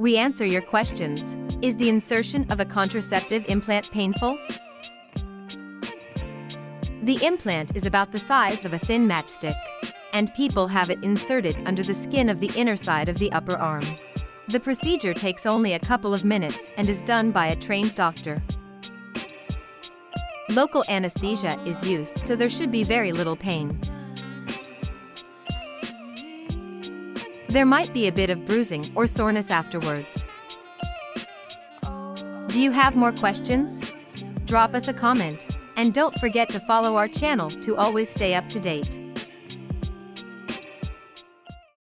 We answer your questions. Is the insertion of a contraceptive implant painful? The implant is about the size of a thin matchstick, and people have it inserted under the skin of the inner side of the upper arm. The procedure takes only a couple of minutes and is done by a trained doctor. Local anesthesia is used, so there should be very little pain. There might be a bit of bruising or soreness afterwards. Do you have more questions? Drop us a comment. And don't forget to follow our channel to always stay up to date.